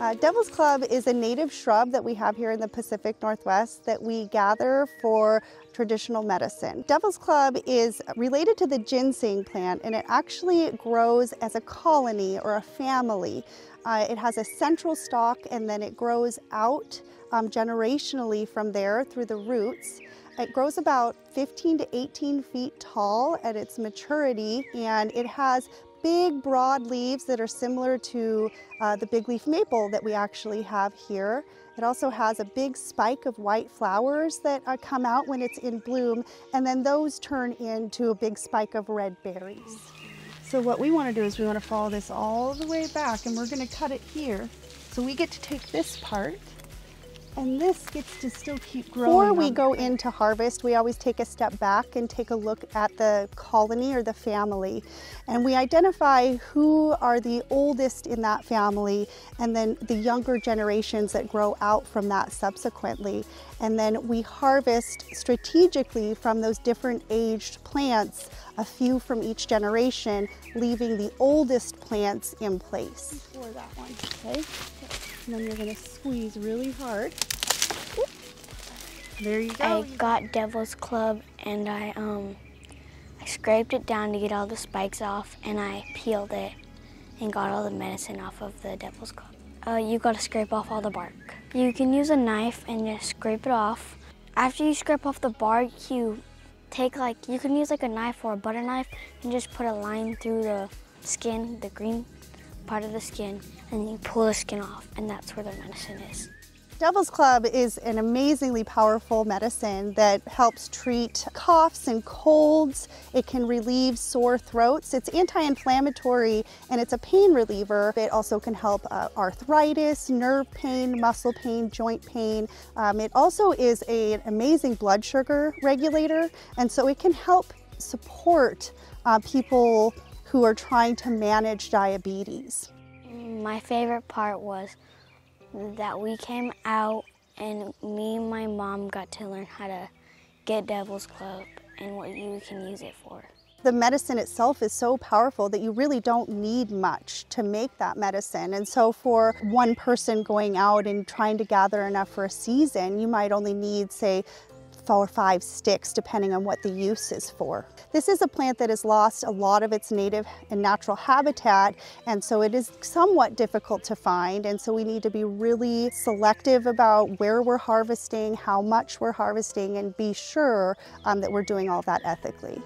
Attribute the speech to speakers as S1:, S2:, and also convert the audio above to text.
S1: Uh, Devil's Club is a native shrub that we have here in the Pacific Northwest that we gather for traditional medicine. Devil's Club is related to the ginseng plant and it actually grows as a colony or a family. Uh, it has a central stalk and then it grows out um, generationally from there through the roots. It grows about 15 to 18 feet tall at its maturity and it has big broad leaves that are similar to uh, the big leaf maple that we actually have here. It also has a big spike of white flowers that uh, come out when it's in bloom and then those turn into a big spike of red berries. So what we want to do is we want to follow this all the way back and we're going to cut it here. So we get to take this part and this gets to still keep growing. Before we go into harvest, we always take a step back and take a look at the colony or the family. And we identify who are the oldest in that family and then the younger generations that grow out from that subsequently. And then we harvest strategically from those different aged plants, a few from each generation, leaving the oldest plants in place. For that one, okay? And then you're gonna squeeze really hard. There you go.
S2: I got Devil's Club and I um I scraped it down to get all the spikes off and I peeled it and got all the medicine off of the Devil's Club. Uh, you gotta scrape off all the bark. You can use a knife and just scrape it off. After you scrape off the bark, you take like, you can use like a knife or a butter knife and just put a line through the skin, the green part of the skin, and you pull the skin off, and that's where the medicine is.
S1: Devil's Club is an amazingly powerful medicine that helps treat coughs and colds. It can relieve sore throats. It's anti-inflammatory and it's a pain reliever. It also can help uh, arthritis, nerve pain, muscle pain, joint pain. Um, it also is a, an amazing blood sugar regulator and so it can help support uh, people who are trying to manage diabetes.
S2: My favorite part was that we came out and me and my mom got to learn how to get Devil's Club and what you can use it for.
S1: The medicine itself is so powerful that you really don't need much to make that medicine. And so for one person going out and trying to gather enough for a season, you might only need, say, four or five sticks depending on what the use is for. This is a plant that has lost a lot of its native and natural habitat and so it is somewhat difficult to find and so we need to be really selective about where we're harvesting, how much we're harvesting and be sure um, that we're doing all that ethically.